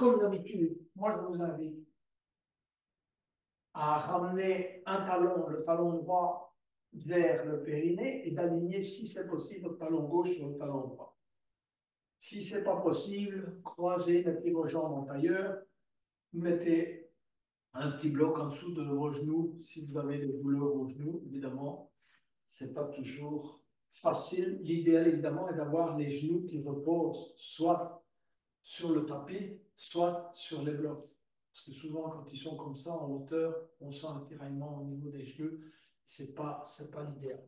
comme d'habitude, moi je vous invite à ramener un talon, le talon droit, vers le périnée et d'aligner, si c'est possible, le talon gauche sur le talon droit. Si ce n'est pas possible, croisez, mettez vos jambes en tailleur, mettez un petit bloc en dessous de vos genoux si vous avez des douleurs aux genoux, évidemment. Ce n'est pas toujours facile. L'idéal, évidemment, est d'avoir les genoux qui reposent soit sur le tapis, soit sur les blocs. Parce que souvent, quand ils sont comme ça, en hauteur, on sent un tiraillement au niveau des genoux. Ce n'est pas, pas l'idéal.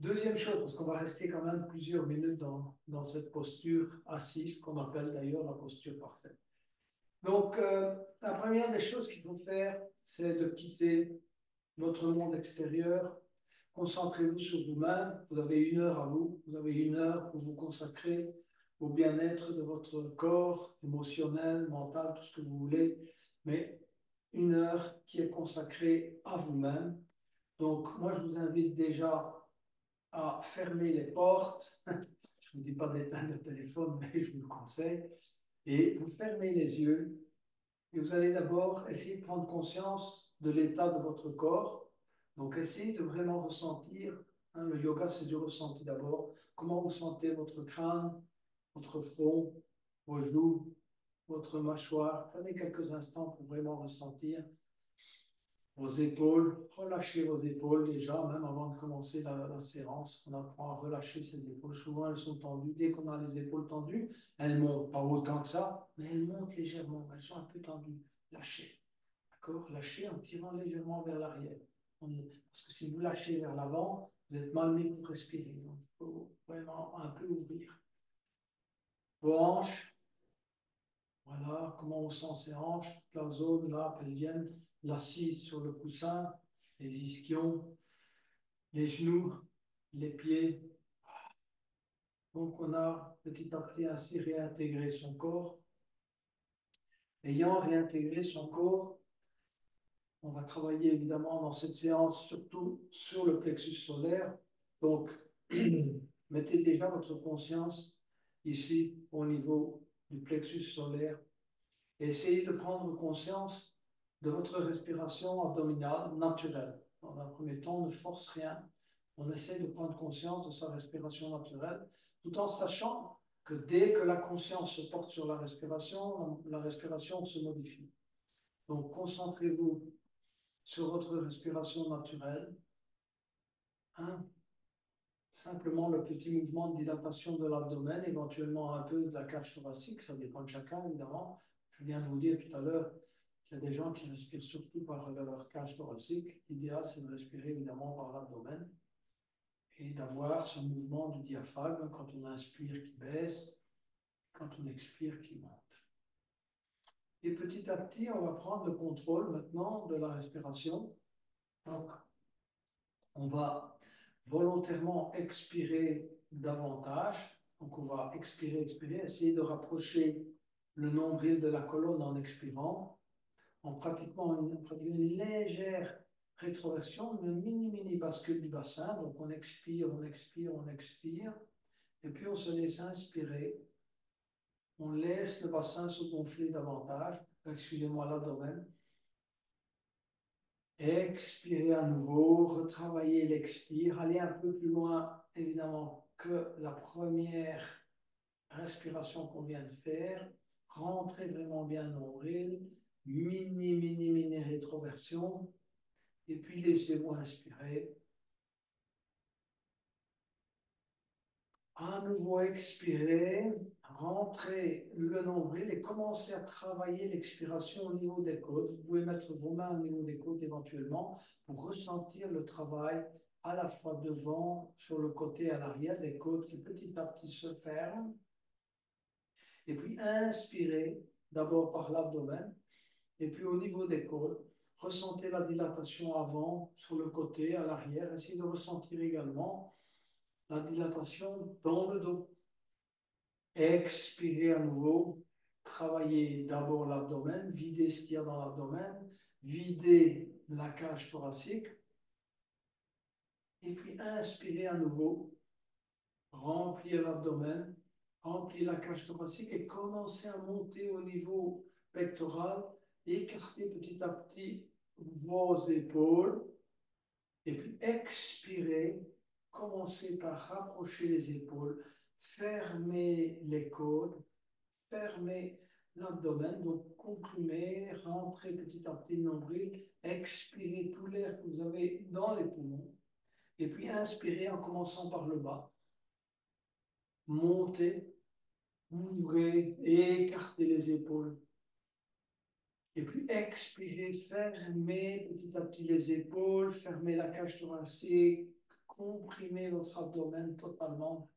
Deuxième chose, parce qu'on va rester quand même plusieurs minutes dans, dans cette posture assise, qu'on appelle d'ailleurs la posture parfaite. Donc, euh, la première des choses qu'il faut faire, c'est de quitter votre monde extérieur. Concentrez-vous sur vous-même. Vous avez une heure à vous. Vous avez une heure pour vous consacrer au bien-être de votre corps, émotionnel, mental, tout ce que vous voulez. Mais une heure qui est consacrée à vous-même. Donc, moi, je vous invite déjà à fermer les portes. Je ne vous dis pas d'éteindre le téléphone, mais je vous le conseille. Et vous fermez les yeux et vous allez d'abord essayer de prendre conscience de l'état de votre corps. Donc, essayez de vraiment ressentir. Hein, le yoga, c'est du ressenti d'abord. Comment vous sentez votre crâne, votre front, vos joues, votre mâchoire. Prenez quelques instants pour vraiment ressentir vos épaules, relâchez vos épaules déjà, même avant de commencer la, séance. On apprend à relâcher ses épaules. Souvent, elles sont tendues. Dès qu'on a les épaules tendues, elles montent, pas autant que ça, mais elles montent légèrement. Elles sont un peu tendues. Lâchez. D'accord? Lâchez en tirant légèrement vers l'arrière. Parce que si vous lâchez vers l'avant, vous êtes mal mis pour respirer. Donc, il faut vraiment un peu ouvrir. Vos hanches. Voilà, comment on sent ces hanches, toute la zone là, pelvienne l'assise sur le coussin, les ischions, les genoux, les pieds. Donc on a petit à petit ainsi réintégré son corps. Ayant réintégré son corps, on va travailler évidemment dans cette séance surtout sur le plexus solaire. Donc, mettez déjà votre conscience ici au niveau du plexus solaire. Essayez de prendre conscience de votre respiration abdominale naturelle. Dans un premier temps, on ne force rien. On essaie de prendre conscience de sa respiration naturelle, tout en sachant que dès que la conscience se porte sur la respiration, la respiration se modifie. Donc, concentrez-vous sur votre respiration naturelle. Simplement le petit mouvement de dilatation de l'abdomen, éventuellement un peu de la cage thoracique, ça dépend de chacun évidemment. Je viens de vous dire tout à l'heure il y a des gens qui respirent surtout par leur cage thoracique. L'idéal, c'est de respirer évidemment par l'abdomen et d'avoir ce mouvement du diaphragme quand on inspire qui baisse, quand on expire qui monte. Et petit à petit, on va prendre le contrôle maintenant de la respiration. Donc, on va volontairement expirer davantage. Donc, on va expirer, expirer, essayer de rapprocher le nombril de la colonne en expirant en pratiquant une, légère rétroversion, une mini-mini bascule du bassin. Donc on expire, on expire, on expire. Et puis on se laisse inspirer. On laisse le bassin se gonfler davantage. Excusez-moi, l'abdomen. Expirez à nouveau, retravaillez l'expire, allez un peu plus loin, évidemment, que la première respiration qu'on vient de faire. Rentrez vraiment bien nombril mini, mini, mini rétroversion. Et puis laissez-vous inspirer. À nouveau expirer, rentrez le nombril et commencez à travailler l'expiration au niveau des côtes. Vous pouvez mettre vos mains au niveau des côtes éventuellement pour ressentir le travail à la fois devant, sur le côté à l'arrière des côtes qui petit à petit se ferment. Et puis inspirez d'abord par l'abdomen et puis au niveau des côtes, ressentez la dilatation avant, sur le côté, à l'arrière. Essayez de ressentir également la dilatation dans le dos. Expirez à nouveau. Travaillez d'abord l'abdomen, videz ce qu'il y a dans l'abdomen, videz la cage thoracique. Et puis inspirez à nouveau, remplir l'abdomen Remplir la cage thoracique et commencez à monter au niveau pectoral. Écartez petit à petit vos épaules. Et puis expirez. Commencez par rapprocher les épaules. Fermez les côtes. Fermez l'abdomen. Donc comprimez. Rentrez petit à petit le nombril. Expirez tout l'air que vous avez dans les poumons. Et puis inspirez en commençant par le bas. Montez, ouvrez et écartez les épaules. Et puis expirez, fermez petit à petit les épaules, fermez la cage thoracique, comprimez votre abdomen totalement.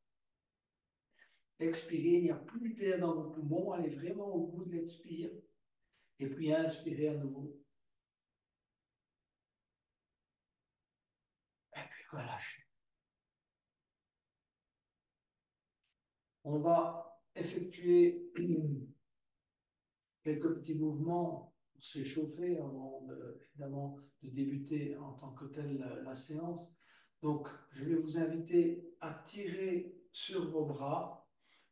Expirez, il n'y a plus d'air dans vos poumons, allez vraiment au bout de l'expire. Et puis inspirez à nouveau. Et puis relâchez. On va effectuer quelques petits mouvements pour s'échauffer avant de, évidemment de débuter en tant que tel la, séance. Donc, je vais vous inviter à tirer sur vos bras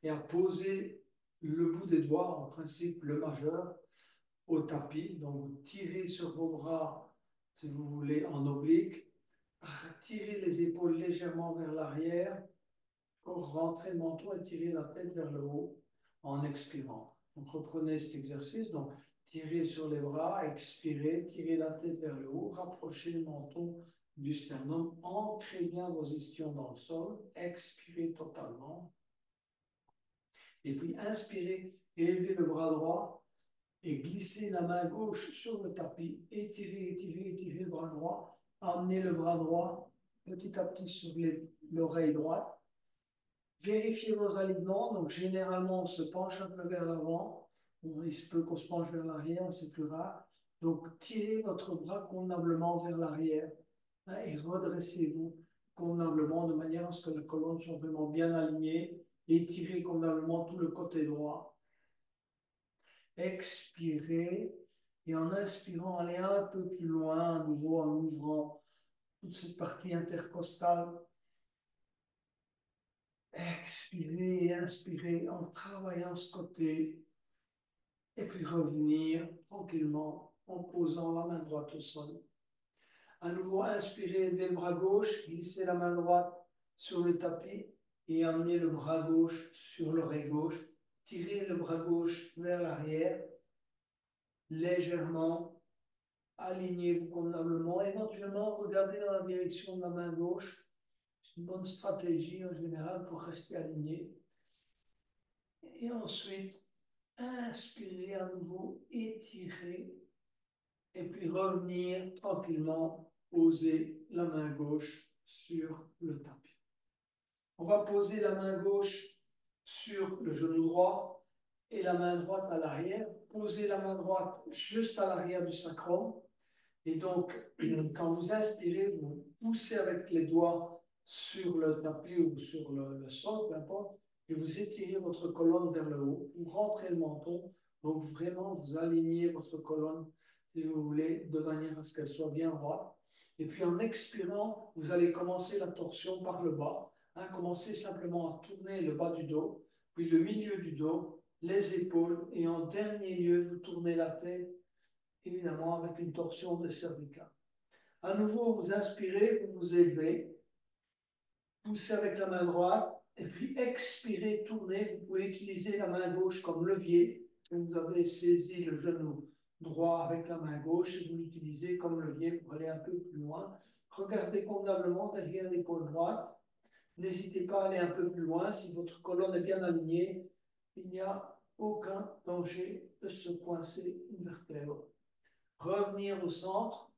et à poser le bout des doigts, en principe le majeur, au tapis. Donc, tirez sur vos bras, si vous voulez, en oblique. Tirez les épaules légèrement vers l'arrière pour rentrer le menton et tirer la tête vers le haut en expirant. Donc reprenez cet exercice. Donc tirez sur les bras, expirez, tirez la tête vers le haut, rapprochez le menton du sternum, ancrez bien vos ischions dans le sol, expirez totalement. Et puis inspirez, élevez le bras droit et glissez la main gauche sur le tapis, étirez, étirez, étirez le bras droit, amenez le bras droit petit à petit sur l'oreille droite, Vérifiez vos alignements. Donc, généralement, on se penche un peu vers l'avant. il se peut qu'on se penche vers l'arrière, c'est plus rare. Donc, tirez votre bras convenablement vers l'arrière hein, et redressez-vous convenablement de manière à ce que les colonnes soient vraiment bien alignées. Étirez convenablement tout le côté droit. Expirez et en inspirant, allez un peu plus loin à nouveau en ouvrant toute cette partie intercostale Expirez et inspirez en travaillant ce côté. Et puis revenir tranquillement en posant la main droite au sol. À nouveau, inspirez, levez le bras gauche, glissez la main droite sur le tapis et amenez le bras gauche sur l'oreille gauche. Tirez le bras gauche vers l'arrière, légèrement. Alignez-vous convenablement. Éventuellement, regardez dans la direction de la main gauche c'est une bonne stratégie en général pour rester aligné. Et ensuite, inspirer à nouveau, étirer, et puis revenir tranquillement, poser la main gauche sur le tapis. On va poser la main gauche sur le genou droit et la main droite à l'arrière. Poser la main droite juste à l'arrière du sacrum. Et donc, quand vous inspirez, vous poussez avec les doigts sur le tapis ou sur le, sol, peu importe, et vous étirez votre colonne vers le haut. Vous rentrez le menton, donc vraiment vous alignez votre colonne, si vous voulez, de manière à ce qu'elle soit bien droite. Et puis en expirant, vous allez commencer la torsion par le bas. Hein, commencez simplement à tourner le bas du dos, puis le milieu du dos, les épaules, et en dernier lieu, vous tournez la tête, évidemment avec une torsion des cervicales. À nouveau, vous inspirez, vous vous élevez, poussez avec la main droite, et puis expirez, tournez. Vous pouvez utiliser la main gauche comme levier. Vous avez saisi le genou droit avec la main gauche et vous l'utilisez comme levier pour aller un peu plus loin. Regardez convenablement derrière l'épaule droite. N'hésitez pas à aller un peu plus loin. Si votre colonne est bien alignée, il n'y a aucun danger de se coincer une vertèbre. Revenir au centre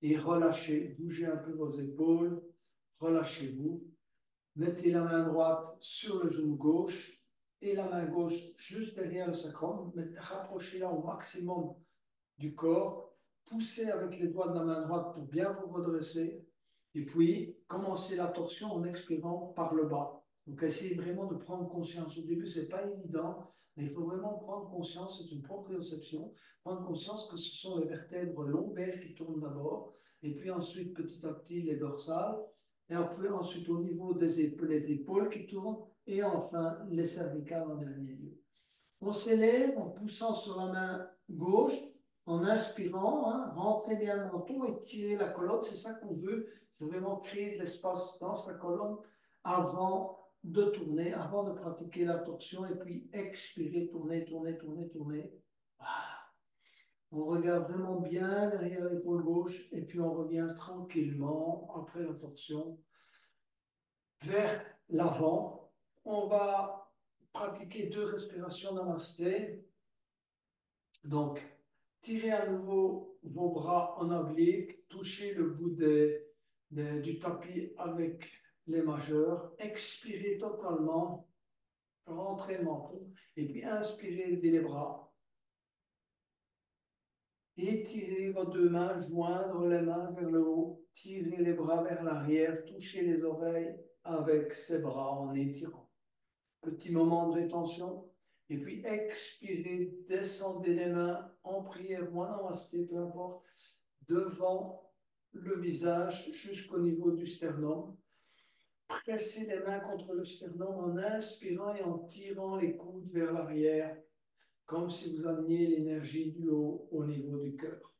et relâchez. Bougez un peu vos épaules, relâchez-vous. Mettez la main droite sur le genou gauche et la main gauche juste derrière le sacrum. Rapprochez-la au maximum du corps. Poussez avec les doigts de la main droite pour bien vous redresser. Et puis, commencez la torsion en expirant par le bas. Donc, essayez vraiment de prendre conscience. Au début, ce n'est pas évident, mais il faut vraiment prendre conscience, c'est une proprioception, prendre conscience que ce sont les vertèbres lombaires qui tournent d'abord, et puis ensuite, petit à petit, les dorsales, et ensuite au niveau des épaules, les épaules qui tournent, et enfin les cervicales en dernier lieu. On s'élève en poussant sur la main gauche, en inspirant, hein, rentrez bien le menton et tirez la colonne, c'est ça qu'on veut, c'est vraiment créer de l'espace dans sa colonne avant de tourner, avant de pratiquer la torsion, et puis expirer, tourner, tourner, tourner, tourner. On regarde vraiment bien derrière l'épaule gauche, et puis on revient tranquillement après la torsion vers l'avant. On va pratiquer deux respirations namasté. Donc, tirez à nouveau vos bras en oblique, touchez le bout du tapis avec les majeurs, expirez totalement, rentrez le menton, et puis inspirez, levez les bras. Étirez vos deux mains, joindre les mains vers le haut, tirez les bras vers l'arrière, touchez les oreilles avec ses bras en étirant. Petit moment de rétention, et puis expirez, descendez les mains en prière ou en peu importe, devant le visage jusqu'au niveau du sternum. Pressez les mains contre le sternum en inspirant et en tirant les coudes vers l'arrière, comme si vous ameniez l'énergie du haut au niveau du cœur.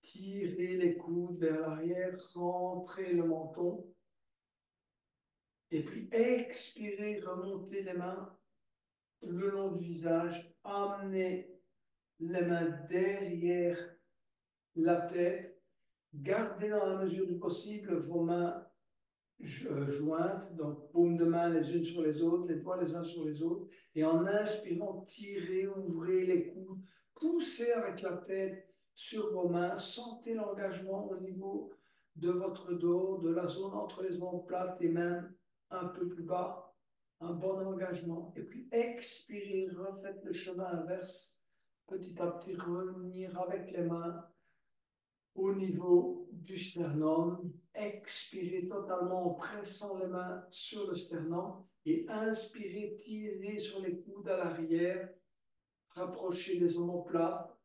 Tirez les coudes vers l'arrière, rentrez le menton. Et puis expirez, remontez les mains le long du visage, amenez les mains derrière la tête, gardez dans la mesure du possible vos mains euh, jointes, donc paumes de main les unes sur les autres, les doigts les uns sur les autres, et en inspirant, tirez, ouvrez les coudes, poussez avec la tête sur vos mains, sentez l'engagement au niveau de votre dos, de la zone entre les omoplates et même un peu plus bas, un bon engagement. Et puis expirez, refaites le chemin inverse, petit à petit revenir avec les mains au niveau du sternum, expirez totalement en pressant les mains sur le sternum et inspirez, tirez sur les coudes à l'arrière, rapprochez les omoplates.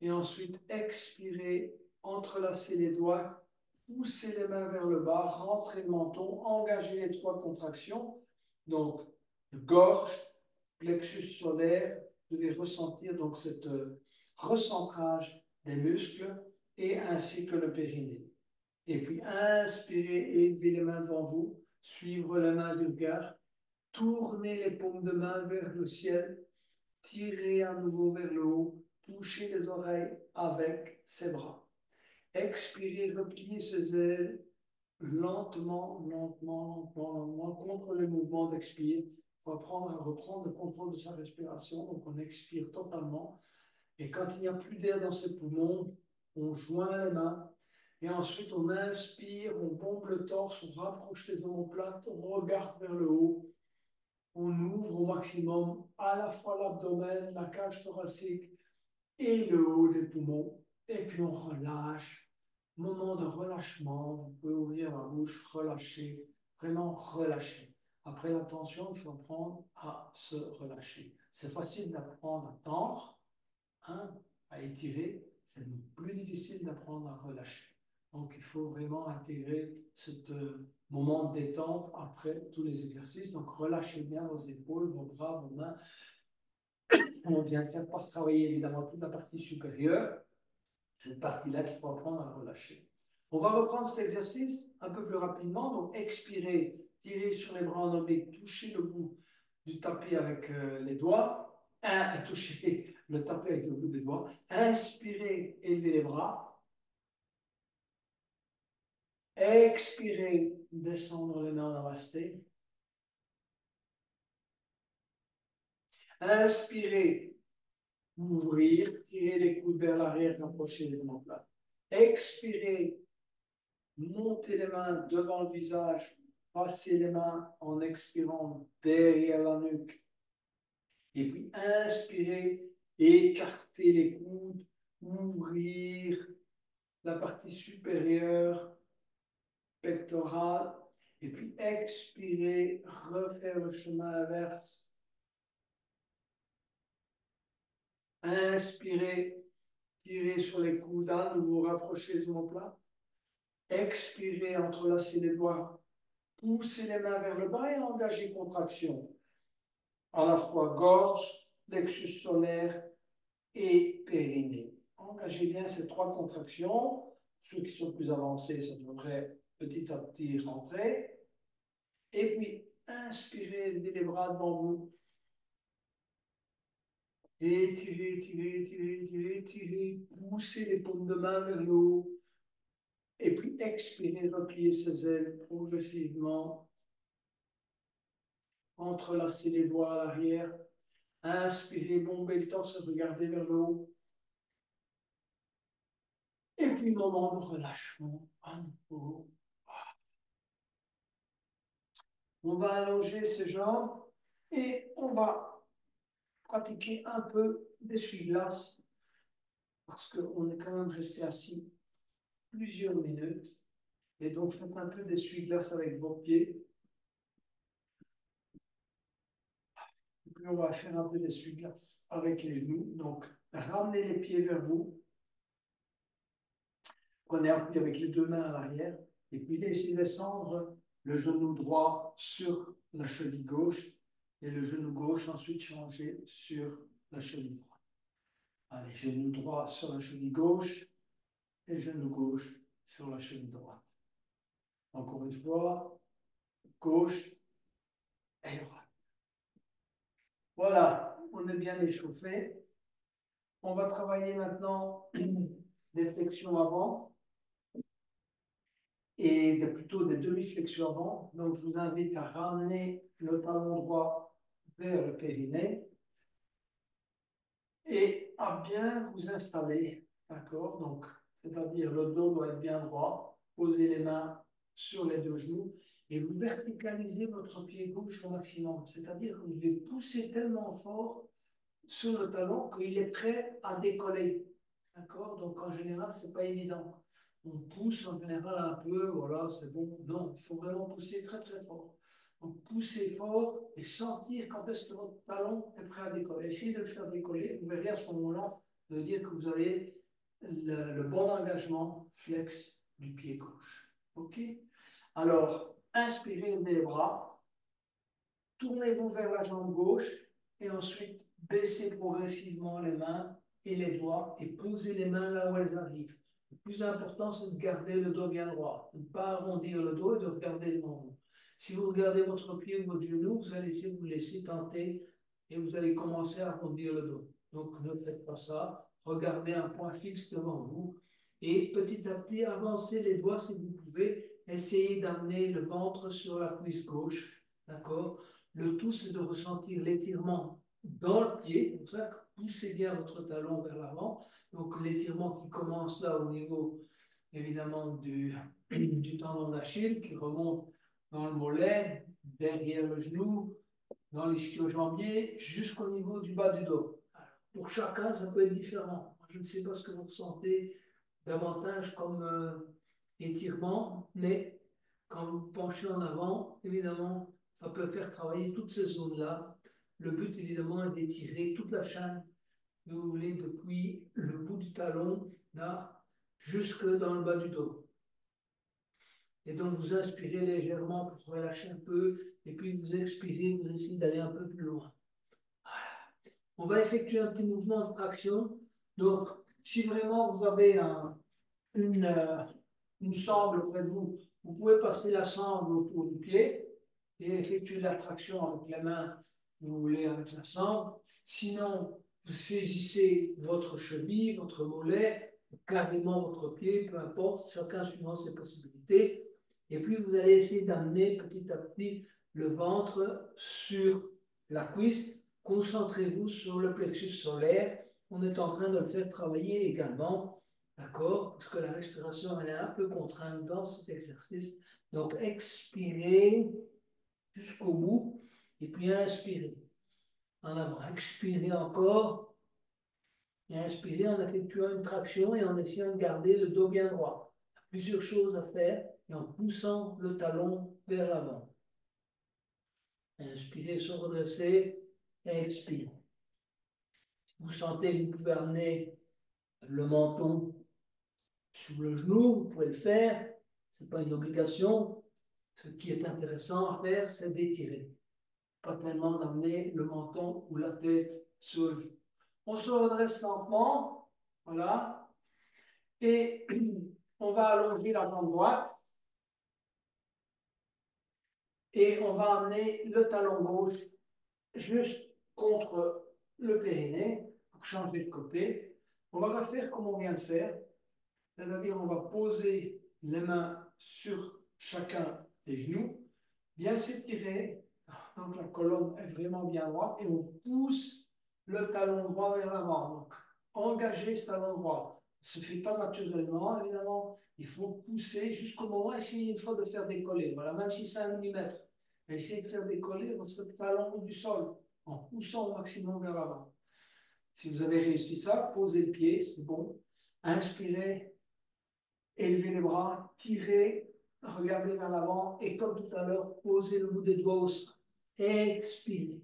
Et ensuite expirez, entrelacez les doigts, poussez les mains vers le bas, rentrez le menton, engagez les trois contractions, donc gorge, plexus solaire, vous devez ressentir donc cet euh, recentrage des muscles et ainsi que le périnée. Et puis inspirez, élevez les mains devant vous, suivre la main du regard, tournez les paumes de main vers le ciel, tirez à nouveau vers le haut, touchez les oreilles avec ses bras. Expirez, repliez ses ailes lentement, lentement, lentement, lentement, contre le mouvement d'expire. À reprendre le contrôle de sa respiration. Donc on expire totalement. Et quand il n'y a plus d'air dans ses poumons, on joint les mains, et ensuite on inspire, on bombe le torse, on rapproche les omoplates, on regarde vers le haut, on ouvre au maximum à la fois l'abdomen, la cage thoracique et le haut des poumons, et puis on relâche. Moment de relâchement, vous pouvez ouvrir la bouche, relâcher, vraiment relâcher. Après la tension, il faut apprendre à se relâcher. C'est facile d'apprendre à tendre, hein, à étirer, c'est plus difficile d'apprendre à relâcher. Donc, il faut vraiment intégrer ce euh, moment de détente après tous les exercices. Donc, relâchez bien vos épaules, vos bras, vos mains. On vient de faire pour travailler évidemment toute la partie supérieure. Cette partie-là qu'il faut apprendre à relâcher. On va reprendre cet exercice un peu plus rapidement. Donc, expirez, tirez sur les bras en oblique, touchez le bout du tapis avec euh, les doigts. Un, touchez le taper avec le bout des doigts. Inspirez, élevez les bras. Expirez, descendre les mains en namasté. Inspirez, ouvrir, tirer les coudes vers l'arrière, rapprocher les omoplates. Expirez, monter les mains devant le visage, passer les mains en expirant derrière la nuque. Et puis inspirez, écarter les coudes, ouvrir la partie supérieure pectorale, et puis expirer, refaire le chemin inverse. Inspirez, tirez sur les coudes, à nouveau rapprochez les omoplates. Expirez, entrelacez les doigts, poussez les mains vers le bas et engagez contraction. À la fois gorge, plexus solaire et périnée. Engagez bien ces trois contractions. Ceux qui sont plus avancés, ça devrait petit à petit rentrer. Et puis, inspirez, levez les bras devant vous. Étirez, étirez, étirez, étirez, étirez. Poussez les paumes de main vers le haut. Et puis expirez, repliez ses ailes progressivement. Entrelacez les doigts à l'arrière. Inspirez, bombez le torse, regardez vers le haut. Et puis, moment de relâchement. On va allonger ses jambes et on va pratiquer un peu d'essuie-glace parce qu'on est quand même resté assis plusieurs minutes. Et donc, faites un peu d'essuie-glace avec vos pieds. Et puis, on va faire un peu d'essuie-glace avec les genoux. Donc, ramenez les pieds vers vous. Prenez appui avec les deux mains à l'arrière. Et puis, laissez descendre le genou droit sur la cheville gauche et le genou gauche ensuite changer sur la cheville droite. Allez, genou droit sur la cheville gauche et genou gauche sur la cheville droite. Encore une fois, gauche et droite. Voilà, on est bien échauffé. On va travailler maintenant des flexions avant et plutôt des demi-flexions avant. Donc, je vous invite à ramener le talon droit vers le périnée et à bien vous installer. D'accord? Donc, c'est-à-dire le dos doit être bien droit. Posez les mains sur les deux genoux et vous verticalisez votre pied gauche au maximum. C'est-à-dire que vous devez pousser tellement fort sur le talon qu'il est prêt à décoller. D'accord? Donc, en général, ce n'est pas évident on pousse en général un peu, voilà, c'est bon. Non, il faut vraiment pousser très très fort. Donc poussez fort et sentir quand est-ce que votre talon est prêt à décoller. Essayez de le faire décoller. Vous verrez à ce moment-là, ça veut dire que vous avez le, bon engagement flex du pied gauche. OK? Alors, inspirez les bras, tournez-vous vers la jambe gauche et ensuite baissez progressivement les mains et les doigts et posez les mains là où elles arrivent. Le plus important, c'est de garder le dos bien droit, de ne pas arrondir le dos et de regarder le vous. Si vous regardez votre pied ou votre genou, vous allez essayer de vous laisser tenter et vous allez commencer à arrondir le dos. Donc ne faites pas ça. Regardez un point fixe devant vous et petit à petit avancez les doigts si vous pouvez. Essayez d'amener le ventre sur la cuisse gauche. D'accord? Le tout, c'est de ressentir l'étirement dans le pied. Comme ça, poussez bien votre talon vers l'avant. Donc l'étirement qui commence là au niveau évidemment du tendon d'Achille qui remonte dans le mollet, derrière le genou, dans l'ischio-jambier, jusqu'au niveau du bas du dos. pour chacun, ça peut être différent. Je ne sais pas ce que vous ressentez davantage comme euh, étirement, mais quand vous penchez en avant, évidemment, ça peut faire travailler toutes ces zones-là. Le but, évidemment, est d'étirer toute la chaîne vous voulez, depuis le bout du talon, là, jusque dans le bas du dos. Et donc, vous inspirez légèrement pour relâcher un peu, et puis vous expirez, vous essayez d'aller un peu plus loin. On va effectuer un petit mouvement de traction. Donc, si vraiment vous avez une, euh, une sangle près de vous, vous pouvez passer la sangle autour du pied et effectuer la traction avec la main, vous voulez, avec la sangle. Sinon, vous saisissez votre cheville, votre mollet, carrément votre pied, peu importe, chacun suivant ses possibilités. Et puis vous allez essayer d'amener petit à petit le ventre sur la cuisse. Concentrez-vous sur le plexus solaire. On est en train de le faire travailler également. D'accord? Parce que la respiration, elle est un peu contrainte dans cet exercice. Donc, expirez jusqu'au bout et puis inspirez en avant. Expirez encore. Et inspirez en effectuant une traction et en essayant de garder le dos bien droit. Il y a plusieurs choses à faire et en poussant le talon vers l'avant. Inspirez, se redresser et expirez. Si vous sentez, vous pouvez amener le menton sur le genou, vous pouvez le faire. Ce n'est pas une obligation. ce qui est intéressant à faire, c'est d'étirer. Pas tellement d'amener le menton ou la tête sur le genou. On se redresse lentement, voilà, et on va allonger la jambe droite et on va amener le talon gauche juste contre le périnée pour changer de côté. On va refaire comme on vient de faire, c'est-à-dire on va poser les mains sur chacun des genoux, bien s'étirer, donc la colonne est vraiment bien droite et on pousse le talon droit vers l'avant. Donc engager ce talon droit. Se fait pas naturellement, évidemment. Il faut pousser jusqu'au moment, essayer une fois de faire décoller. Voilà, même si c'est un millimètre. Essayez de faire décoller votre talon du sol en poussant au maximum vers l'avant. Si vous avez réussi ça, posez le pied, c'est bon. Inspirez, élevez les bras, tirez, regardez vers l'avant et comme tout à l'heure, posez le bout des doigts au sol. Expirez.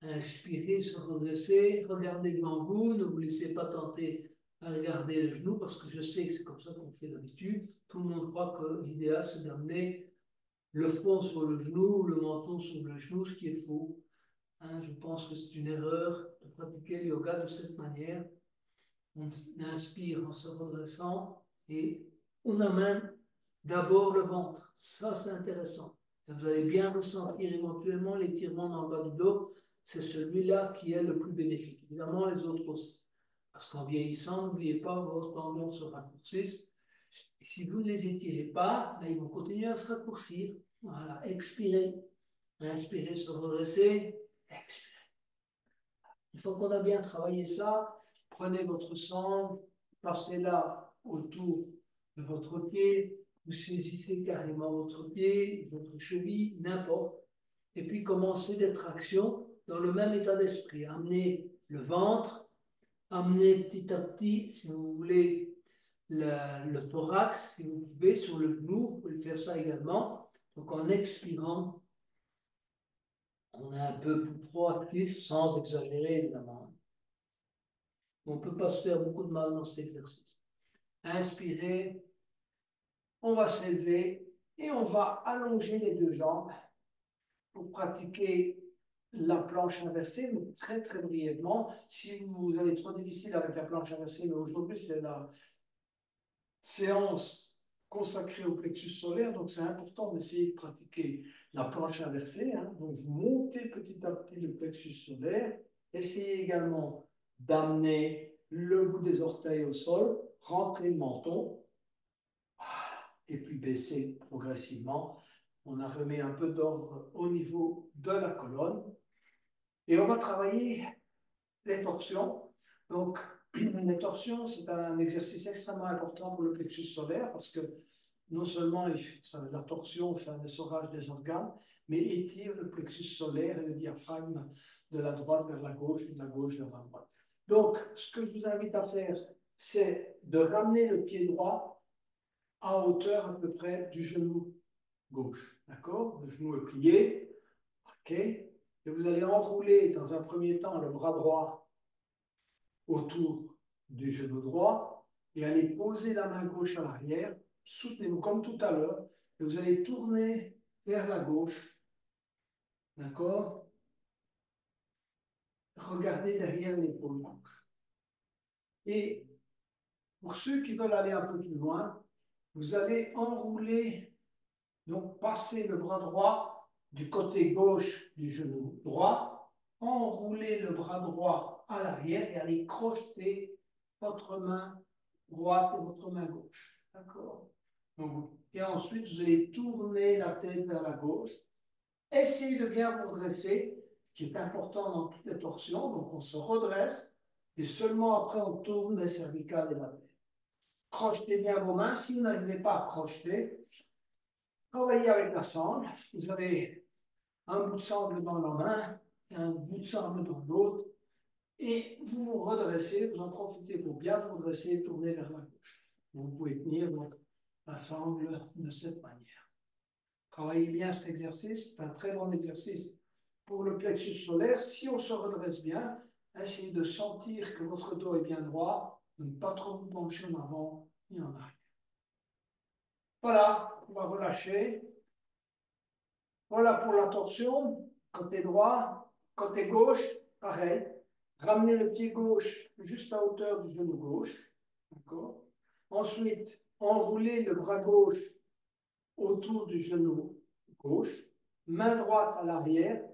Inspirez, se redresser, regardez devant vous, ne vous laissez pas tenter à regarder les genoux parce que je sais que c'est comme ça qu'on fait d'habitude. Tout le monde croit que l'idéal c'est d'amener le front sur le genou, le menton sur le genou, ce qui est faux. Hein, je pense que c'est une erreur de pratiquer le yoga de cette manière. On inspire en se redressant et on amène d'abord le ventre. Ça, c'est intéressant. vous allez bien ressentir éventuellement l'étirement dans le bas du dos. C'est celui-là qui est le plus bénéfique. Évidemment, les autres aussi. Parce qu'en vieillissant, n'oubliez pas, vos tendons se raccourcissent. Si vous ne les étirez pas, ils vont continuer à se raccourcir. Voilà, expirez. Inspirez, se redresser. Expirez. Une fois qu'on a bien travaillé ça, prenez votre sangle, passez-la autour de votre pied, vous saisissez carrément votre pied, votre cheville, n'importe, et puis commencez des tractions dans le même état d'esprit. Amenez le ventre, amenez petit à petit, si vous voulez, le, thorax, si vous pouvez, sur le genou, vous pouvez faire ça également. Donc en expirant, on est un peu plus proactif, sans exagérer évidemment. On ne peut pas se faire beaucoup de mal dans cet exercice. Inspirez, on va se lever et on va allonger les deux jambes pour pratiquer la planche inversée, mais très très brièvement. Si vous avez trop difficile avec la planche inversée, mais aujourd'hui c'est la séance consacrée au plexus solaire, donc c'est important d'essayer de pratiquer la planche inversée. Hein. Donc vous montez petit à petit le plexus solaire, essayez également d'amener le bout des orteils au sol, rentrer le menton, et puis baisser progressivement. On a remis un peu d'ordre au niveau de la colonne. Et on va travailler les torsions. Donc, les torsions, c'est un exercice extrêmement important pour le plexus solaire parce que non seulement la torsion fait un essorage des organes, mais étire le plexus solaire et le diaphragme de la droite vers la gauche et de la gauche vers la droite. Donc, ce que je vous invite à faire, c'est de ramener le pied droit à hauteur à peu près du genou gauche. D'accord? Le genou est plié. OK? Et vous allez enrouler dans un premier temps le bras droit autour du genou droit et allez poser la main gauche à l'arrière. Soutenez-vous comme tout à l'heure et vous allez tourner vers la gauche. D'accord? Regardez derrière l'épaule gauche. Et pour ceux qui veulent aller un peu plus loin, vous allez enrouler, donc passer le bras droit du côté gauche du genou droit, enrouler le bras droit à l'arrière et aller crocheter votre main droite et votre main gauche. D'accord? Et ensuite, vous allez tourner la tête vers la gauche. Essayez de bien vous redresser, qui est important dans toutes les torsions. Donc, on se redresse et seulement après, on tourne les cervicales et la tête. Crochetez bien vos mains. Si vous n'arrivez pas à crocheter, travaillez avec la sangle. Vous avez un bout de sangle dans la main et un bout de sangle dans l'autre. Et vous vous redressez, vous en profitez pour bien vous redresser et tourner vers la gauche. Vous pouvez tenir la sangle de cette manière. Travaillez bien cet exercice, c'est un très bon exercice pour le plexus solaire. Si on se redresse bien, essayez de sentir que votre dos est bien droit, ne pas trop vous pencher en avant ni en arrière. Voilà, on va relâcher. Voilà pour la torsion. Côté droit, côté gauche, pareil. Ramenez le pied gauche juste à hauteur du genou gauche. Ensuite, enroulez le bras gauche autour du genou gauche. Main droite à l'arrière.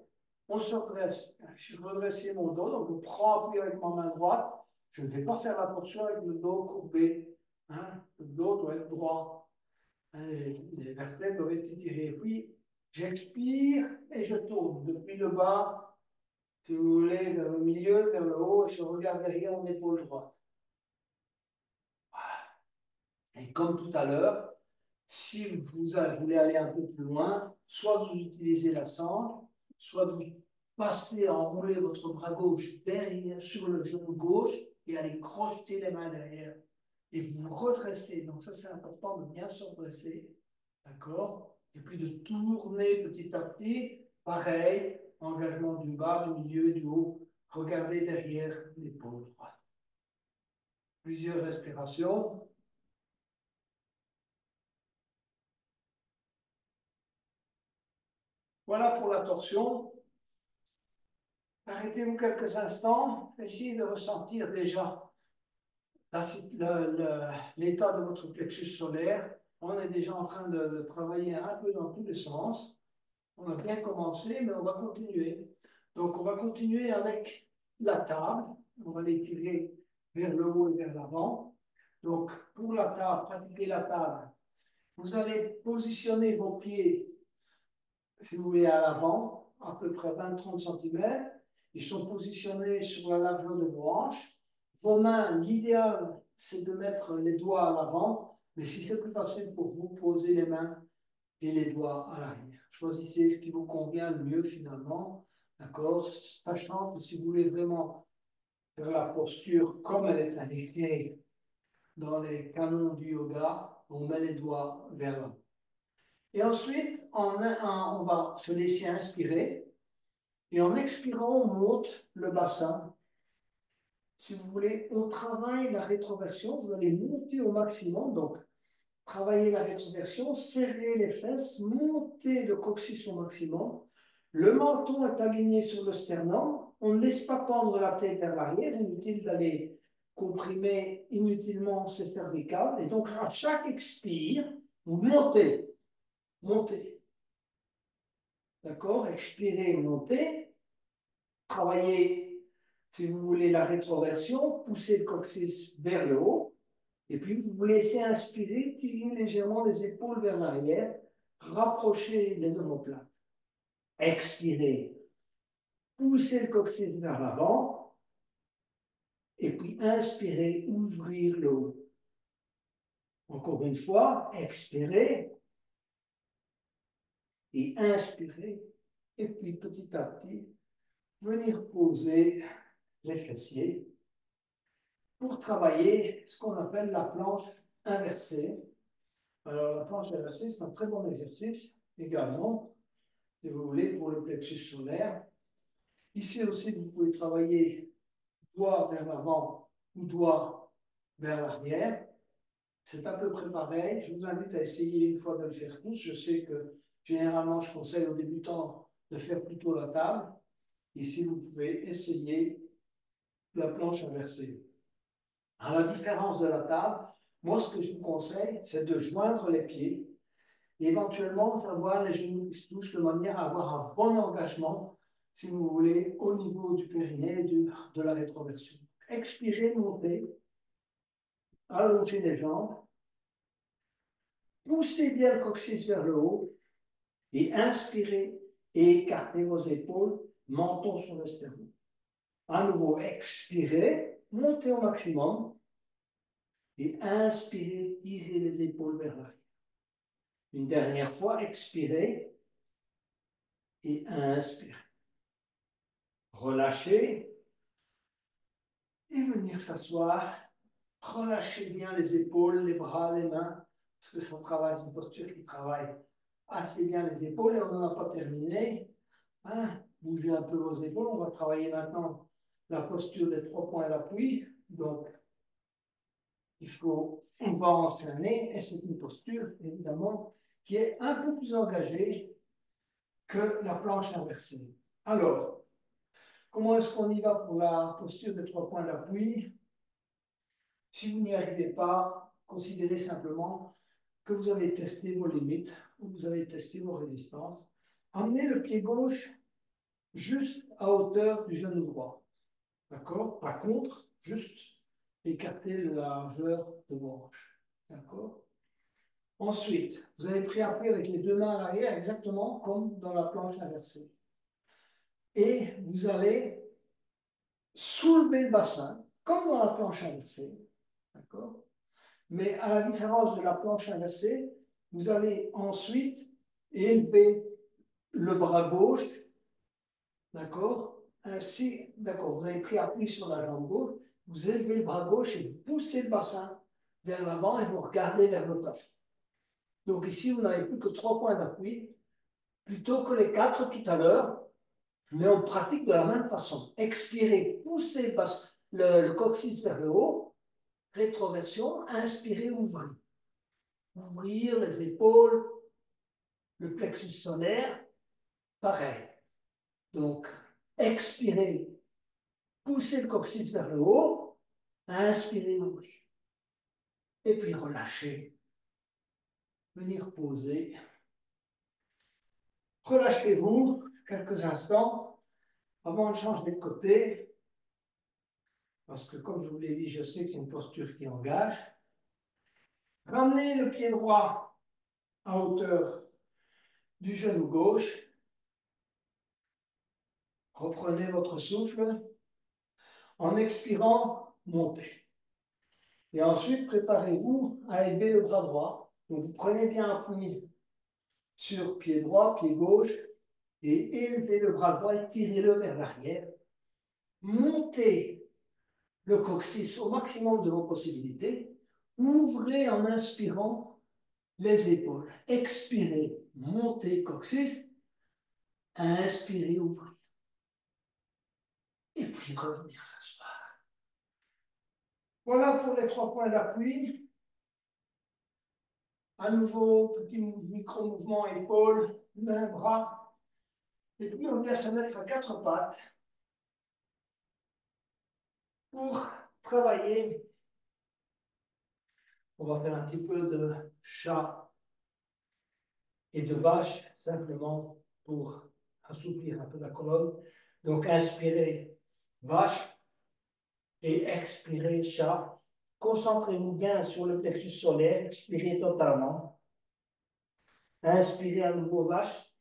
On se redresse. Je redresse mon dos, donc je prends appui avec ma main droite. Je ne vais pas faire la torsion avec le dos courbé. Hein? Le dos doit être droit. Les, vertèbres doivent être étirées. Puis, j'expire et je tourne depuis le bas, si vous voulez, vers le milieu, vers le haut, et je regarde derrière mon épaule droite. Et comme tout à l'heure, si vous voulez aller un peu plus loin, soit vous utilisez la cendre, soit vous passez à enrouler votre bras gauche derrière sur le genou gauche et allez crocheter les mains derrière et vous redressez. Donc ça, c'est important de bien se redresser, d'accord? Et puis de tourner petit à petit, pareil, engagement du bas, du milieu, du haut, regardez derrière l'épaule droite. Plusieurs respirations. Voilà pour la torsion. Arrêtez-vous quelques instants, essayez de ressentir déjà l'état de votre plexus solaire. On est déjà en train de, travailler un peu dans tous les sens. On a bien commencé, mais on va continuer. Donc, on va continuer avec la table. On va l'étirer vers le haut et vers l'avant. Donc, pour la table, pratiquer la table. Vous allez positionner vos pieds, si vous voulez, à l'avant, à peu près 20-30 cm. Ils sont positionnés sur la largeur de vos hanches. Vos mains, l'idéal, c'est de mettre les doigts à l'avant, mais si c'est plus facile pour vous, posez les mains et les doigts à l'arrière. Choisissez ce qui vous convient le mieux finalement, d'accord? Sachant que si vous voulez vraiment faire la posture comme elle est indiquée dans les canons du yoga, on met les doigts vers l'avant. Et ensuite, on, on va se laisser inspirer. Et en expirant, on monte le bassin si vous voulez, on travaille la rétroversion, vous allez monter au maximum, donc travailler la rétroversion, serrer les fesses, monter le coccyx au maximum. Le menton est aligné sur le sternum, on ne laisse pas pendre la tête vers l'arrière, inutile d'aller comprimer inutilement ces cervicales. Et donc, à chaque expire, vous montez, montez. D'accord? Expirez, montez. Travaillez si vous voulez la rétroversion, poussez le coccyx vers le haut, et puis vous vous laissez inspirer, tirez légèrement les épaules vers l'arrière, rapprochez les omoplates. Expirez, poussez le coccyx vers l'avant, et puis inspirez, ouvrir le haut. Encore une fois, expirez. Et inspirez, et puis petit à petit, venir poser les fessiers, pour travailler ce qu'on appelle la planche inversée. Alors, la planche inversée, c'est un très bon exercice également, si vous voulez, pour le plexus solaire. Ici aussi, vous pouvez travailler doigt vers l'avant ou doigt vers l'arrière. C'est à peu près pareil. Je vous invite à essayer une fois de le faire tous. Je sais que généralement, je conseille aux débutants de faire plutôt la table. Ici, vous pouvez essayer la planche inversée. À la différence de la table, moi, ce que je vous conseille, c'est de joindre les pieds, et éventuellement d'avoir les genoux qui se touchent de manière à avoir un bon engagement, si vous voulez, au niveau du périnée de, de la rétroversion. Expirez, montez, allongez les jambes, poussez bien le coccyx vers le haut, et inspirez et écartez vos épaules, menton sur le sternum. À nouveau, expirez, montez au maximum. Et inspirez, tirez les épaules vers l'arrière. Une dernière fois, expirez et inspirez. Relâchez et venir s'asseoir. Relâchez bien les épaules, les bras, les mains, parce que son travail, c'est une posture qui travaille assez bien les épaules et on n'en a pas terminé. Hein? Bougez un peu vos épaules. On va travailler maintenant la posture des trois points d'appui. Donc, il faut, on va enchaîner, et c'est une posture, évidemment, qui est un peu plus engagée que la planche inversée. Alors, comment est-ce qu'on y va pour la posture de trois points d'appui? Si vous n'y arrivez pas, considérez simplement que vous avez testé vos limites, ou vous avez testé vos résistances. Amenez le pied gauche juste à hauteur du genou droit. D'accord? Pas contre, juste écarter la largeur de vos hanches. D'accord? Ensuite, vous avez pris appui avec les deux mains à l'arrière, exactement comme dans la planche inversée. Et vous allez soulever le bassin, comme dans la planche inversée. D'accord? Mais à la différence de la planche inversée, vous allez ensuite élever le bras gauche. D'accord? Ainsi, d'accord, vous avez pris appui sur la jambe gauche, vous élevez le bras gauche et vous poussez le bassin vers l'avant et vous regardez vers le plafond. Donc ici, vous n'avez plus que trois points d'appui, plutôt que les quatre tout à l'heure, mais on pratique de la même façon. Expirer, pousser le, le coccyx vers le haut, rétroversion, inspirer, ouvrir. Ouvrir les épaules, le plexus solaire, pareil. Donc, expirer, pousser le coccyx vers le haut, inspirer, ouvrir. Et puis relâcher venir poser. Relâchez-vous quelques instants avant de changer de côté, parce que comme je vous l'ai dit, je sais que c'est une posture qui engage. Ramenez le pied droit à hauteur du genou gauche. Reprenez votre souffle. En expirant, montez. Et ensuite, préparez-vous à élever le bras droit donc vous prenez bien appui sur pied droit, pied gauche, et élevez le bras droit et tirez-le vers l'arrière. Montez le coccyx au maximum de vos possibilités. Ouvrez en inspirant les épaules. Expirez, montez coccyx. Inspirez, ouvrez. Puis revenir s'asseoir. Voilà pour les trois points d'appui. À nouveau, petit micro-mouvement épaule, main, bras. Et puis on vient se mettre à quatre pattes pour travailler. On va faire un petit peu de chat et de vache, simplement pour assouplir un peu la colonne. Donc inspirez vache et expirez chat. Concentrez-vous bien sur le plexus solaire, expirez totalement. Inspirez à nouveau vache.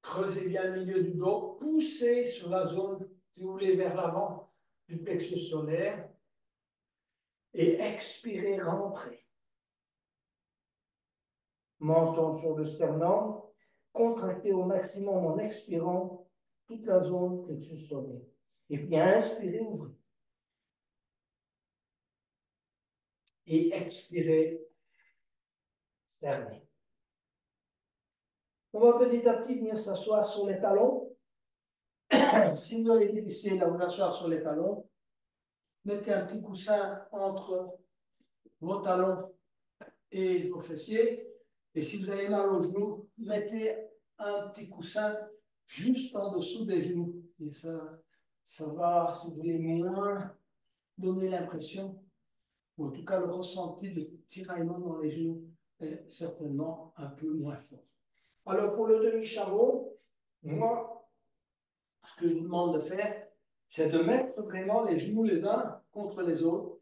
Creusez bien le milieu du dos, poussez sur la zone, si vous voulez, vers l'avant du plexus solaire. Et expirez, rentrez. Menton sur le sternum. Contractez au maximum en expirant toute la zone plexus solaire. Et puis inspirez, ouvrez. et expirez, fermez. On va petit à petit venir s'asseoir sur les talons. si vous avez difficile à vous asseoir sur les talons, mettez un petit coussin entre vos talons et vos fessiers. Et si vous avez mal aux genoux, mettez un petit coussin juste en dessous des genoux. Et ça, ça va, si vous voulez, moins donner l'impression ou en tout cas le ressenti de tiraillement dans les genoux est certainement un peu moins fort. Alors pour le demi-chameau, moi, ce que je vous demande de faire, c'est de mettre vraiment les genoux les uns contre les autres.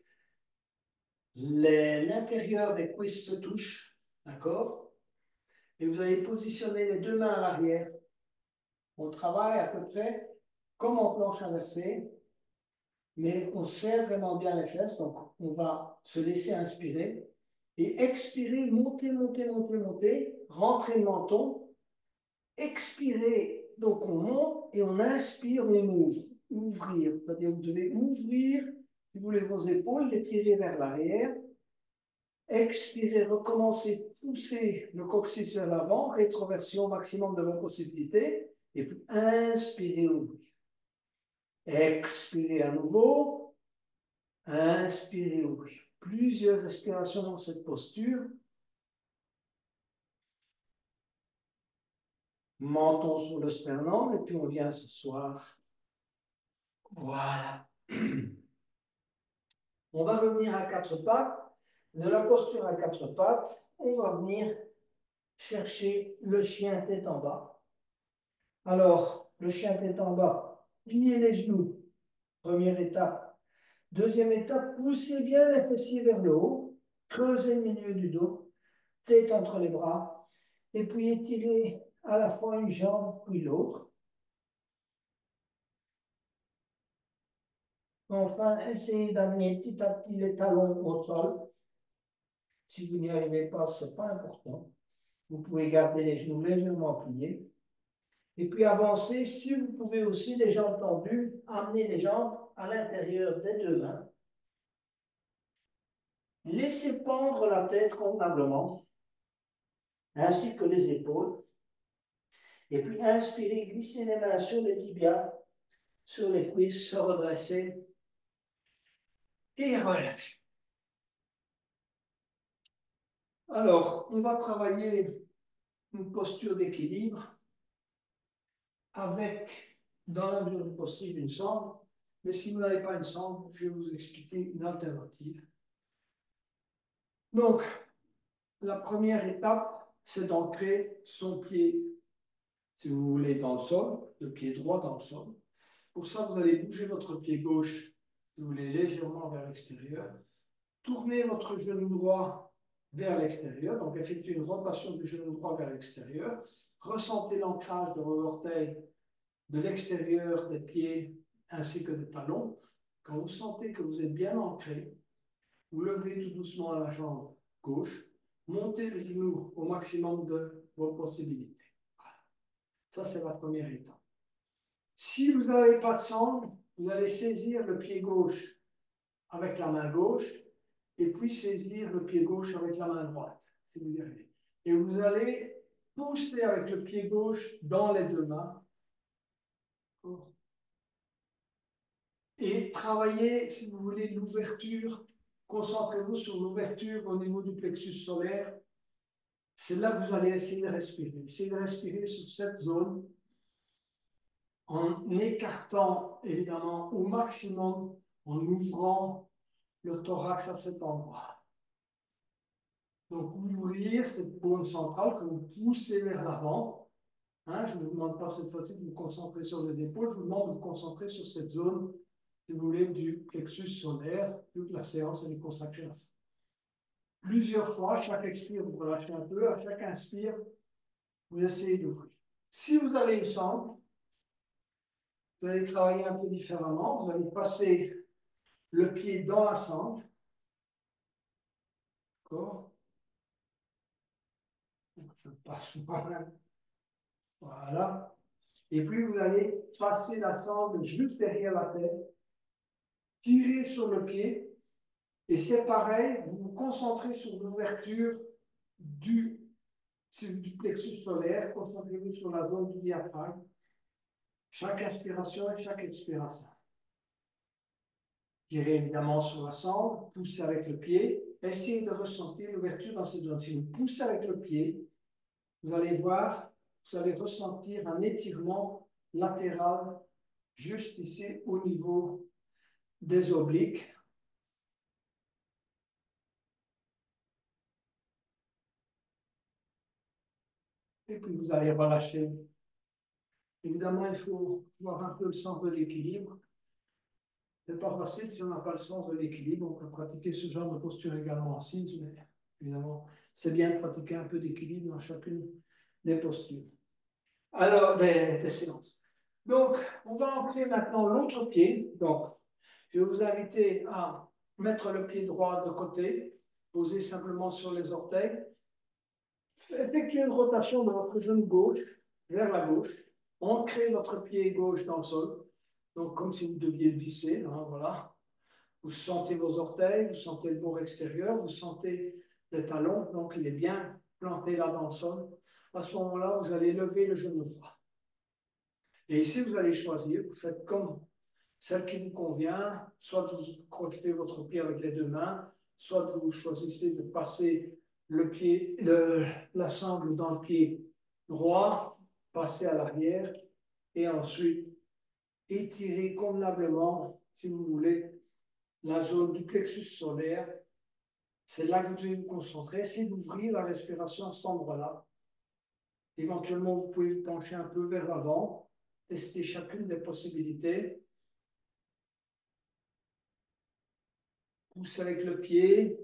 L'intérieur des cuisses se touche, d'accord? Et vous allez positionner les deux mains à l'arrière. On travaille à peu près comme en planche inversée, mais on serre vraiment bien les fesses, donc on va se laisser inspirer et expirer, monter, monter, monter, monter, rentrer le menton, expirer, donc on monte et on inspire, on ouvre, ouvrir, c'est-à-dire vous devez ouvrir, si vous voulez, vos épaules, les tirer vers l'arrière, expirer, recommencer, pousser le coccyx vers l'avant, rétroversion maximum de vos possibilités, et puis inspirer, ouvrir. Expirez à nouveau. Inspirez, ouvrez. Plusieurs respirations dans cette posture. menton sur le sternum, et puis on vient s'asseoir. Voilà. On va revenir à quatre pattes. De la posture à quatre pattes, on va venir chercher le chien tête en bas. Alors, le chien tête en bas, pliez les genoux. Première étape. Deuxième étape, poussez bien les fessiers vers le haut. Creusez le milieu du dos. Tête entre les bras. Et puis étirez à la fois une jambe puis l'autre. Enfin, essayez d'amener petit à petit les talons au sol. Si vous n'y arrivez pas, ce n'est pas important. Vous pouvez garder les genoux légèrement pliés. Et puis avancer, si vous pouvez aussi, les jambes tendues, amener les jambes à l'intérieur des deux mains. Laissez pendre la tête convenablement, ainsi que les épaules. Et puis inspirez, glissez les mains sur les tibias, sur les cuisses, se redresser et relâchez. Alors, on va travailler une posture d'équilibre avec, dans la mesure du possible, une sangle. Mais si vous n'avez pas une sangle, je vais vous expliquer une alternative. Donc, la première étape, c'est d'ancrer son pied, si vous voulez, dans le sol, le pied droit dans le sol. Pour ça, vous allez bouger votre pied gauche, si vous voulez, légèrement vers l'extérieur. Tournez votre genou droit vers l'extérieur, donc effectuez une rotation du genou droit vers l'extérieur. Ressentez l'ancrage de vos orteils de l'extérieur des pieds ainsi que des talons. Quand vous sentez que vous êtes bien ancré, vous levez tout doucement la jambe gauche, montez le genou au maximum de vos possibilités. Ça, c'est la première étape. Si vous n'avez pas de sangle, vous allez saisir le pied gauche avec la main gauche et puis saisir le pied gauche avec la main droite, si vous y arrivez. Et vous allez pousser avec le pied gauche dans les deux mains. Et travailler, si vous voulez, l'ouverture. Concentrez-vous sur l'ouverture au niveau du plexus solaire. C'est là que vous allez essayer de respirer. Essayez de respirer sur cette zone en écartant, évidemment, au maximum, en ouvrant le thorax à cet endroit. Donc, ouvrir cette paume centrale que vous poussez vers l'avant. Hein, je ne vous demande pas cette fois-ci de vous concentrer sur les épaules, je vous demande de vous concentrer sur cette zone, si vous voulez, du plexus solaire, que la séance est consacrée à ça. Plusieurs fois, à chaque expire, vous relâchez un peu, à chaque inspire, vous essayez d'ouvrir. Si vous avez une sangle, vous allez travailler un peu différemment, vous allez passer le pied dans la sangle. D'accord? Je passe Voilà. Et puis vous allez passer la sangle juste derrière la tête, tirer sur le pied, et c'est pareil, vous vous concentrez sur l'ouverture du, du plexus solaire, concentrez-vous sur la zone du diaphragme. Chaque inspiration et chaque expiration. Tirez évidemment sur la sangle, poussez avec le pied, essayez de ressentir l'ouverture dans cette zone. Si vous poussez avec le pied, vous allez voir, vous allez ressentir un étirement latéral juste ici au niveau des obliques. Et puis vous allez relâcher. Évidemment, il faut voir un peu le sens de l'équilibre n'est pas facile si on n'a pas le sens de l'équilibre. On peut pratiquer ce genre de posture également assise, mais évidemment, c'est bien de pratiquer un peu d'équilibre dans chacune des postures. Alors, des, séances. Donc, on va ancrer maintenant l'autre pied. Donc, je vais vous inviter à mettre le pied droit de côté, poser simplement sur les orteils. Effectuez une rotation de votre genou gauche vers la gauche. Ancrez votre pied gauche dans le sol. Donc, comme si vous deviez le visser, hein, voilà. Vous sentez vos orteils, vous sentez le bord extérieur, vous sentez les talons, donc il est bien planté là dans le sol. À ce moment-là, vous allez lever le genou droit. Et ici, vous allez choisir, vous faites comme celle qui vous convient, soit vous crochetez votre pied avec les deux mains, soit vous choisissez de passer le pied, la sangle dans le pied droit, passez à l'arrière et ensuite étirez convenablement, si vous voulez, la zone du plexus solaire. C'est là que vous devez vous concentrer. Essayez d'ouvrir la respiration à cet endroit-là. Éventuellement, vous pouvez vous pencher un peu vers l'avant, tester chacune des possibilités. Poussez avec le pied.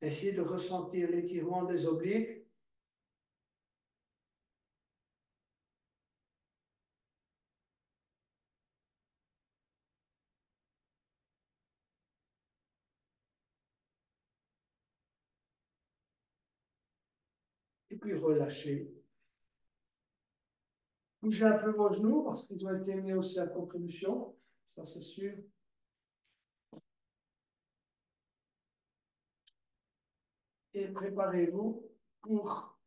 Essayez de ressentir l'étirement des obliques. Et puis relâchez. Bougez un peu vos genoux parce qu'ils ont été mis aussi à contribution, ça c'est sûr. Et préparez-vous pour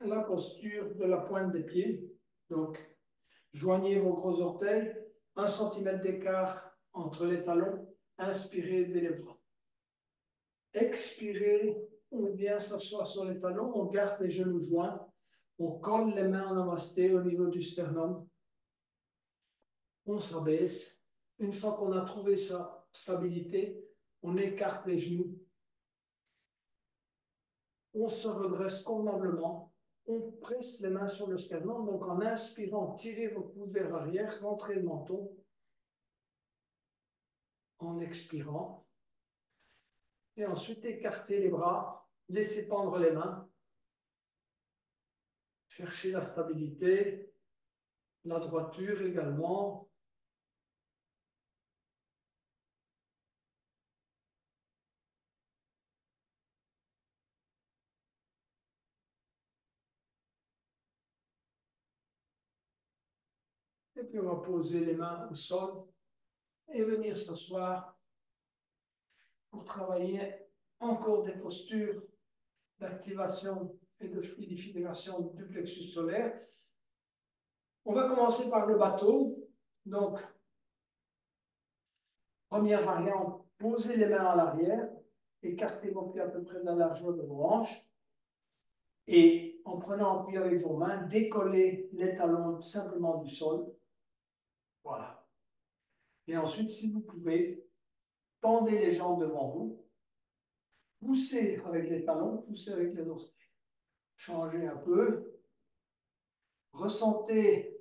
la posture de la pointe des pieds. Donc, joignez vos gros orteils, un centimètre d'écart entre les talons, inspirez, levez les bras. Expirez, on vient s'asseoir sur les talons, on garde les genoux joints, on colle les mains en namasté au niveau du sternum, on s'abaisse. Une fois qu'on a trouvé sa stabilité, on écarte les genoux, on se redresse convenablement, on presse les mains sur le sternum, donc en inspirant, tirez vos coudes vers l'arrière, rentrez le menton, en expirant, et ensuite écartez les bras, laissez pendre les mains, cherchez la stabilité, la droiture également, Et puis on va poser les mains au sol et venir s'asseoir pour travailler encore des postures d'activation de fluidification du plexus solaire. On va commencer par le bateau. Donc, première variante, posez les mains à l'arrière, écartez vos pieds à peu près de la largeur de vos hanches. Et en prenant appui avec vos mains, décollez les talons simplement du sol voilà. Et ensuite, si vous pouvez, tendez les jambes devant vous, poussez avec les talons, poussez avec les orteils. Changez un peu. Ressentez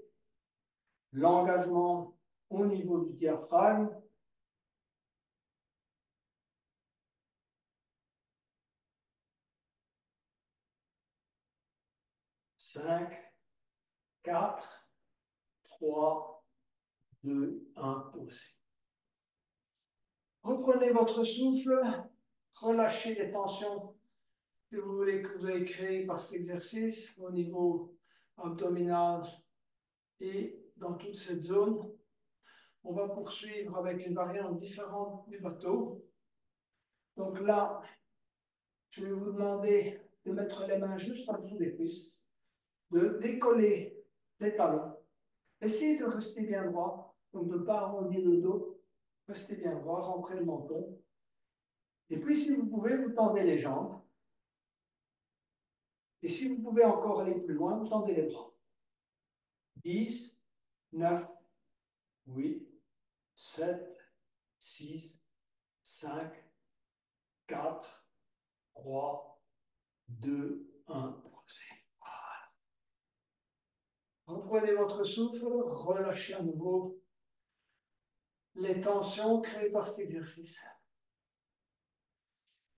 l'engagement au niveau du diaphragme. Cinq, quatre, trois, 2, 1, posez. Reprenez votre souffle, relâchez les tensions que vous voulez que vous avez créées par cet exercice au niveau abdominal et dans toute cette zone. On va poursuivre avec une variante différente du bateau. Donc là, je vais vous demander de mettre les mains juste en dessous des cuisses, de décoller les talons. Essayez de rester bien droit donc de ne pas arrondir le dos, restez bien droit, rentrez le menton. Et puis si vous pouvez, vous tendez les jambes. Et si vous pouvez encore aller plus loin, vous tendez les bras. 10, 9, 8, 7, 6, 5, 4, 3, 2, 1. Reprenez votre souffle, relâchez à nouveau les tensions créées par cet exercice.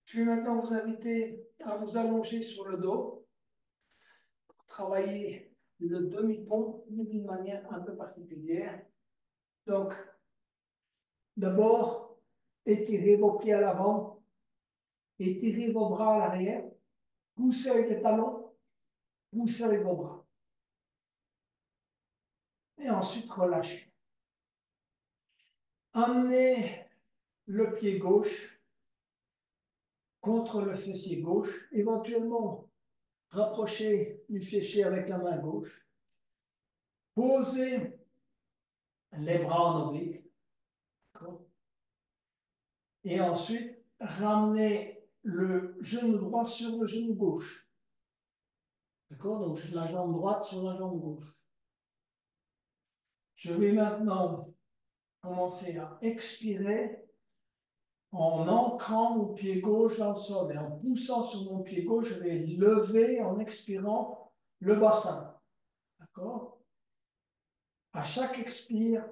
Je vais maintenant vous inviter à vous allonger sur le dos travailler le demi-pont d'une manière un peu particulière. Donc, d'abord, étirez vos pieds à l'avant, étirez vos bras à l'arrière, poussez avec les talons, poussez avec vos bras. Et ensuite, relâchez. Amenez le pied gauche contre le fessier gauche, éventuellement rapprochez du fessier avec la main gauche. Posez les bras en oblique. Et ensuite, ramenez le genou droit sur le genou gauche. D'accord Donc la jambe droite sur la jambe gauche. Je vais maintenant commencer à expirer en ancrant mon pied gauche dans le sol et en poussant sur mon pied gauche, je vais lever en expirant le bassin. D'accord? À chaque expire,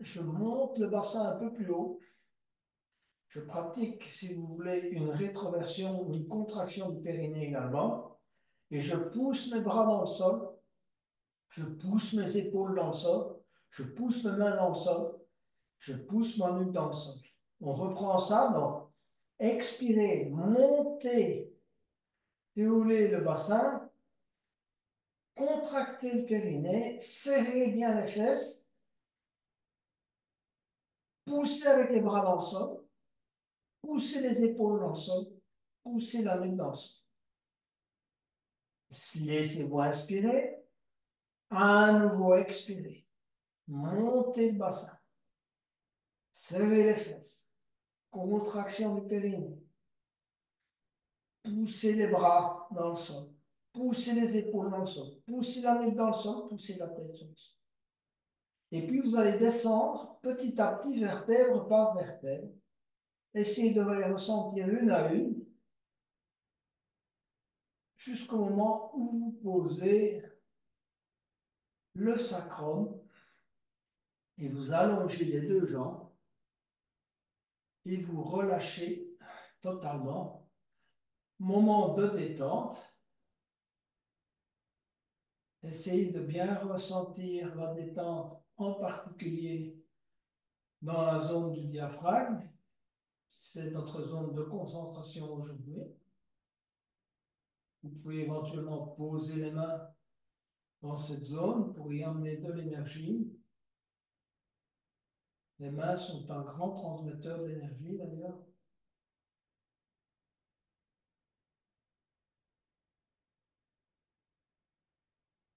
je monte le bassin un peu plus haut. Je pratique, si vous voulez, une rétroversion ou une contraction du périnée également. Et je pousse mes bras dans le sol. Je pousse mes épaules dans le sol. Je pousse mes mains dans le sol. Je pousse ma nuque dans le sol. On reprend ça, donc expirez, montez, déroulez le bassin, contractez le périnée, serrez bien les fesses, poussez avec les bras dans le sol, poussez les épaules dans le sol, poussez la nuque dans le sol. Laissez-vous inspirer, à nouveau expirer, montez le bassin, serrez les fesses contraction du périnée. Poussez les bras dans le sol. Poussez les épaules dans le sol. Poussez la nuque dans le sol. Poussez la tête sur le sol. Et puis vous allez descendre petit à petit, vertèbre par vertèbre. Essayez de les ressentir une à une jusqu'au moment où vous posez le sacrum et vous allongez les deux jambes et vous relâchez totalement. Moment de détente. Essayez de bien ressentir la détente, en particulier dans la zone du diaphragme. C'est notre zone de concentration aujourd'hui. Vous pouvez éventuellement poser les mains dans cette zone pour y amener de l'énergie. Les mains sont un grand transmetteur d'énergie d'ailleurs.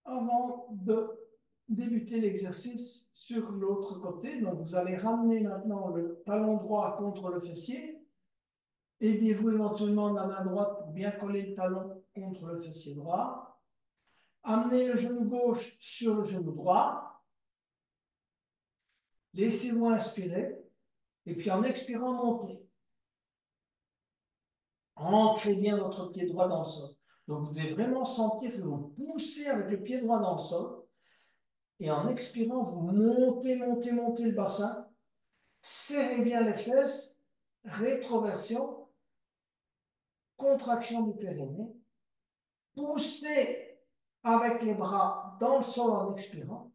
Avant de débuter l'exercice sur l'autre côté, vous allez ramener maintenant le talon droit contre le fessier. Aidez-vous éventuellement la main droite pour bien coller le talon contre le fessier droit. Amenez le genou gauche sur le genou droit. Laissez-vous inspirer. Et puis en expirant, montez. Ancrez bien votre pied droit dans le sol. Donc vous devez vraiment sentir que vous poussez avec le pied droit dans le sol. Et en expirant, vous montez, montez, montez le bassin. Serrez bien les fesses. Rétroversion. Contraction du périnée. Poussez avec les bras dans le sol en expirant.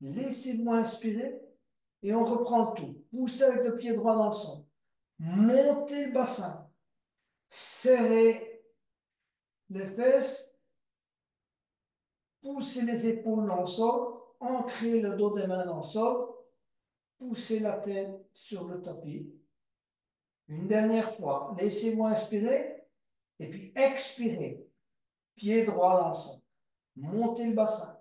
Laissez-vous inspirer et on reprend tout. Poussez avec le pied droit dans le sol. Montez le bassin. Serrez les fesses. Poussez les épaules dans le sol. Ancrez le dos des mains dans le sol. Poussez la tête sur le tapis. Une dernière fois. Laissez-vous inspirer et puis expirez. Pied droit dans le sol. Montez le bassin.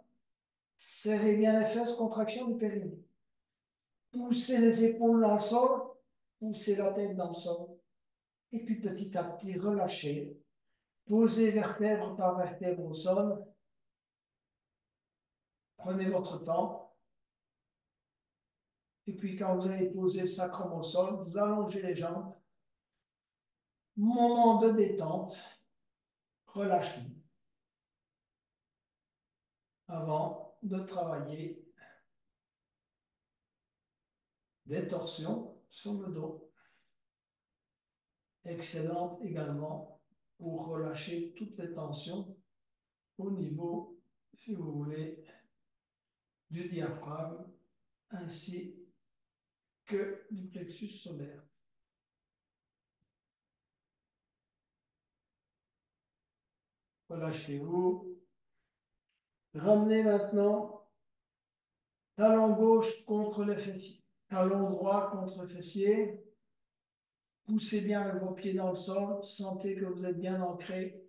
Serrez bien les fesses, contraction du périnée. Poussez les épaules dans le sol, poussez la tête dans le sol. Et puis petit à petit, relâchez. Posez vertèbre par vertèbre au sol. Prenez votre temps. Et puis quand vous avez posé le sacrum au sol, vous allongez les jambes. Moment de détente. Relâchez. Avant de travailler des torsions sur le dos. Excellente également pour relâcher toutes les tensions au niveau, si vous voulez, du diaphragme ainsi que du plexus solaire. Relâchez-vous. Ramenez maintenant talon gauche contre le fessier, talon droit contre le fessier. Poussez bien avec vos pieds dans le sol, sentez que vous êtes bien ancré.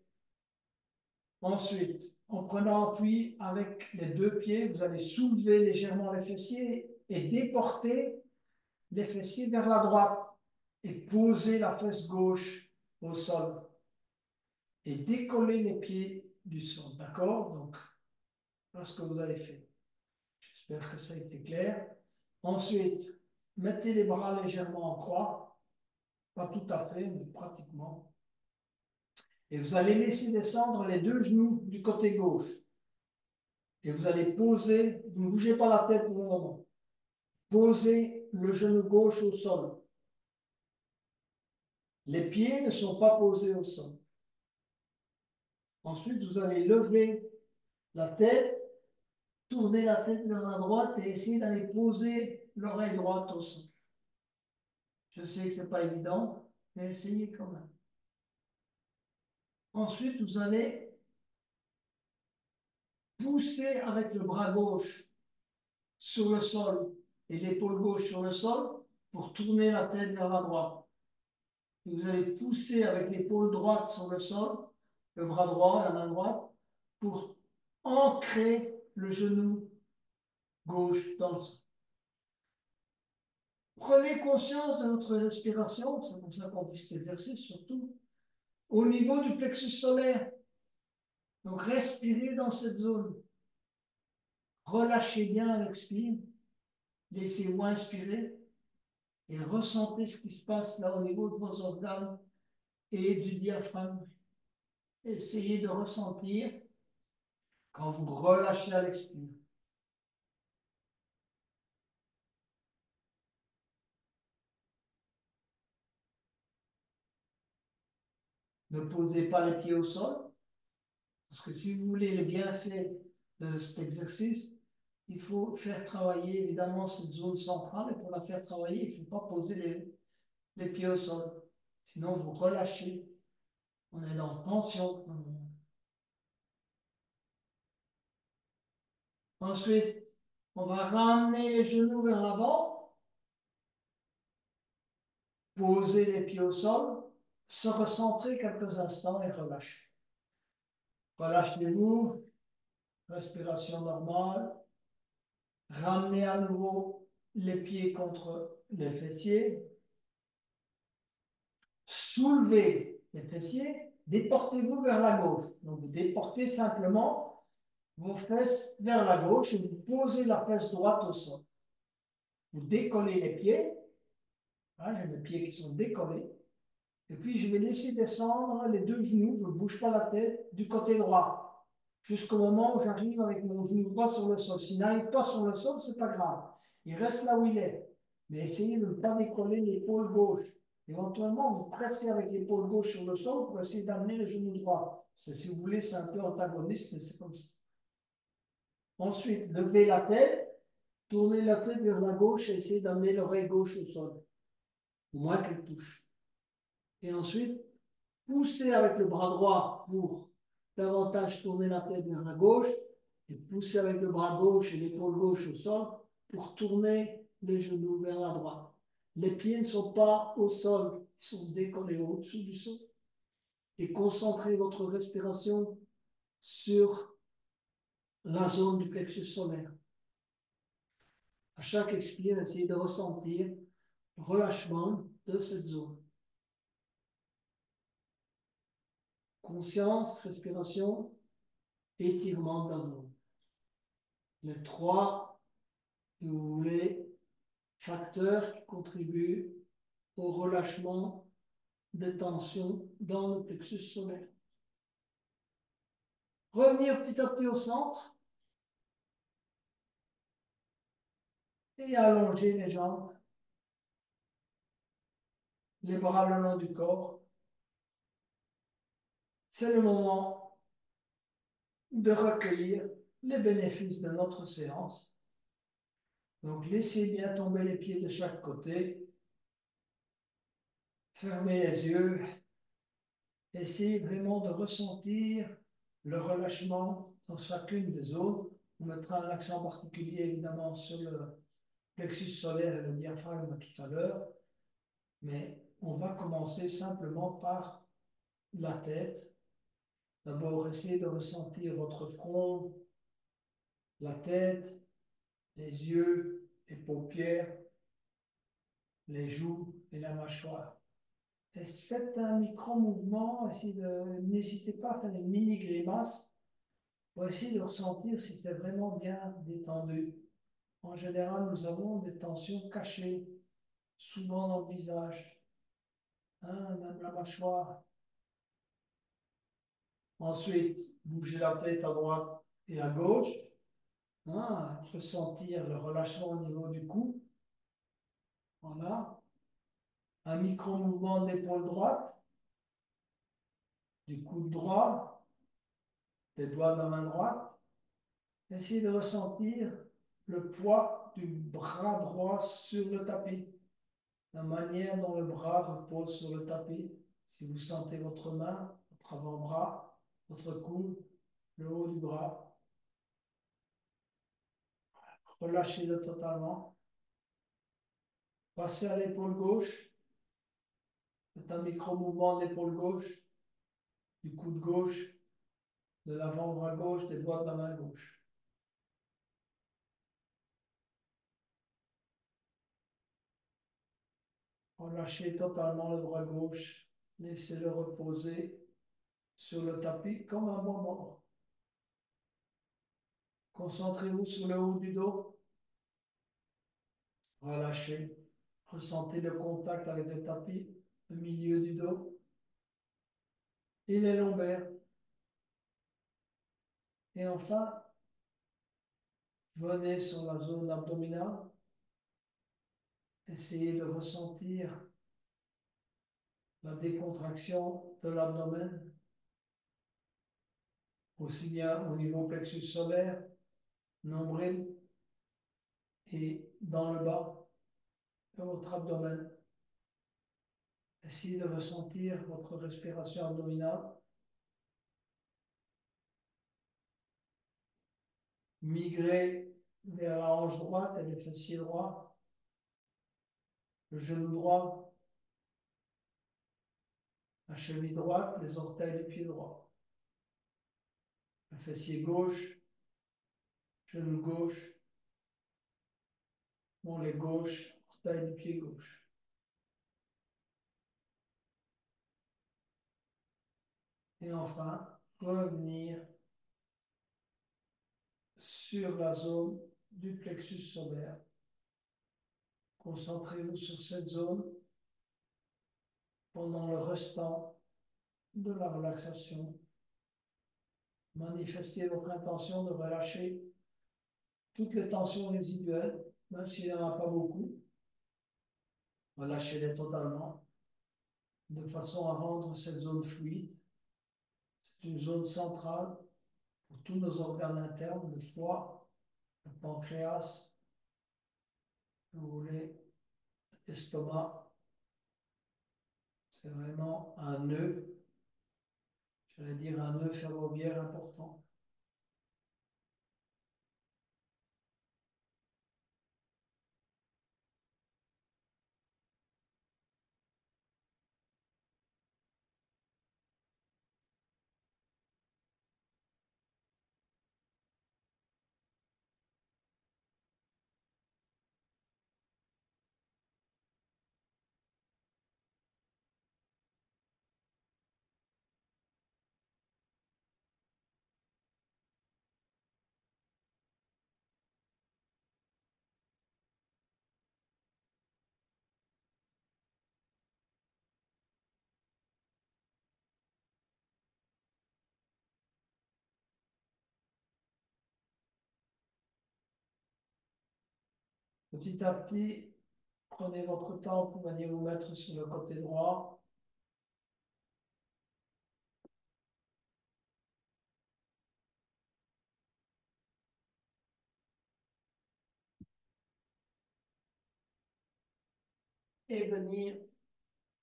Ensuite, en prenant appui avec les deux pieds, vous allez soulever légèrement les fessiers et déporter les fessiers vers la droite et poser la fesse gauche au sol et décoller les pieds du sol. D'accord? Donc, ce que vous avez fait. J'espère que ça a été clair. Ensuite, mettez les bras légèrement en croix. Pas tout à fait, mais pratiquement. Et vous allez laisser descendre les deux genoux du côté gauche. Et vous allez poser, vous ne bougez pas la tête pour le moment. Posez le genou gauche au sol. Les pieds ne sont pas posés au sol. Ensuite, vous allez lever la tête, tourner la tête vers la droite et essayer d'aller poser l'oreille droite au sol. Je sais que ce n'est pas évident, mais essayez quand même. Ensuite, vous allez pousser avec le bras gauche sur le sol et l'épaule gauche sur le sol pour tourner la tête vers la droite. Et vous allez pousser avec l'épaule droite sur le sol, le bras droit, la main droite, pour ancrer le genou gauche dans le. Prenez conscience de votre respiration, c'est pour ça qu'on fait cet exercice surtout, au niveau du plexus solaire. Donc respirez dans cette zone. Relâchez bien l'expire. Laissez-vous inspirer et ressentez ce qui se passe là au niveau de vos organes et du diaphragme. Essayez de ressentir quand vous relâchez à l'expire. Ne posez pas les pieds au sol, parce que si vous voulez le bienfait de cet exercice, il faut faire travailler évidemment cette zone centrale, et pour la faire travailler, il ne faut pas poser les, les pieds au sol. Sinon, vous relâchez. On est dans tension. Ensuite, on va ramener les genoux vers l'avant, poser les pieds au sol, se recentrer quelques instants et relâcher. Relâchez-vous, respiration normale. Ramenez à nouveau les pieds contre les fessiers. Soulevez les fessiers, déportez-vous vers la gauche. Donc déportez simplement vos fesses vers la gauche et vous posez la fesse droite au sol. Vous décollez les pieds. Hein, j'ai mes pieds qui sont décollés. Et puis, je vais laisser descendre les deux genoux, je ne bouge pas la tête, du côté droit, jusqu'au moment où j'arrive avec mon genou droit sur le sol. S'il n'arrive pas sur le sol, ce n'est pas grave. Il reste là où il est. Mais essayez de ne pas décoller l'épaule gauche. Éventuellement, vous pressez avec l'épaule gauche sur le sol pour essayer d'amener le genou droit. Si vous voulez, c'est un peu antagoniste, mais c'est comme ça. Ensuite, levez la tête, tournez la tête vers la gauche et essayez d'amener l'oreille gauche au sol. Moins qu'elle touche. Et ensuite, pousser avec le bras droit pour davantage tourner la tête vers la gauche et pousser avec le bras gauche et l'épaule gauche au sol pour tourner les genoux vers la droite. Les pieds ne sont pas au sol, ils sont décollés au-dessus du sol. Et concentrez votre respiration sur la zone du plexus solaire. À chaque expire, essayez de ressentir le relâchement de cette zone. conscience, respiration, étirement de la zone. Les trois, si vous voulez, facteurs qui contribuent au relâchement des tensions dans le plexus solaire. Revenir petit à petit au centre et allonger les jambes, les bras le long du corps c'est le moment de recueillir les bénéfices de notre séance. Donc laissez bien tomber les pieds de chaque côté. Fermez les yeux. Essayez vraiment de ressentir le relâchement dans chacune des zones. On mettra un accent particulier évidemment sur le plexus solaire et le diaphragme tout à l'heure. Mais on va commencer simplement par la tête D'abord, essayez de ressentir votre front, la tête, les yeux, les paupières, les joues et la mâchoire. Faites un micro-mouvement, n'hésitez pas à faire des mini-grimaces pour essayer de ressentir si c'est vraiment bien détendu En général, nous avons des tensions cachées, souvent dans le visage, hein, même la mâchoire. Ensuite, bougez la tête à droite et à gauche. Hein, ressentir le relâchement au niveau du cou. Voilà. Un micro-mouvement de l'épaule droite, du coude droit, des doigts de la main droite. Essayez de ressentir le poids du bras droit sur le tapis, la manière dont le bras repose sur le tapis. Si vous sentez votre main, votre avant-bras, votre coude, le haut du bras, relâchez-le totalement. Passez à l'épaule gauche. C'est un micro-mouvement d'épaule gauche, du coude gauche, de l'avant-bras gauche, des doigts de la main gauche. Relâchez totalement le bras gauche. Laissez-le reposer sur le tapis comme un bonbon. Concentrez-vous sur le haut du dos. Relâchez. Ressentez le contact avec le tapis, le milieu du dos et les lombaires. Et enfin, venez sur la zone abdominale. Essayez de ressentir la décontraction de l'abdomen, aussi bien au niveau plexus solaire nombril et dans le bas de votre abdomen. Essayez de ressentir votre respiration abdominale. Migrez vers la hanche droite et le fessier droit, le genou droit, la cheville droite, les orteils du pied droit, le fessier gauche, genou gauche, les gauche, orteil du pied gauche. Et enfin, revenir sur la zone du plexus solaire. Concentrez-vous sur cette zone pendant le restant de la relaxation. Manifestez votre intention de relâcher toutes les tensions résiduelles, même s'il n'y en a pas beaucoup. Relâchez-les totalement, de façon à rendre cette zone fluide. C'est une zone centrale pour tous nos organes internes, le foie, le pancréas, voulez, l'estomac. C'est vraiment un nœud, j'allais dire un nœud ferroviaire important. Petit à petit, prenez votre temps pour venir vous mettre sur le côté droit. Et venir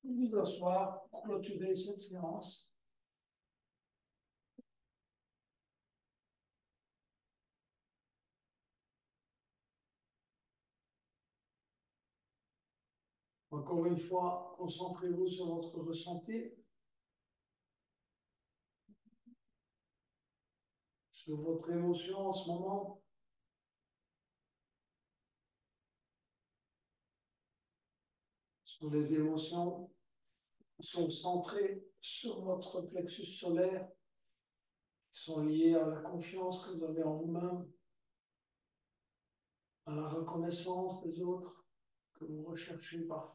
vous asseoir pour clôturer cette séance. Encore une fois, concentrez-vous sur votre ressenti, sur votre émotion en ce moment. Sur les émotions qui sont centrées sur votre plexus solaire, qui sont liées à la confiance que vous avez en vous-même. à la reconnaissance des autres que vous recherchez parfois.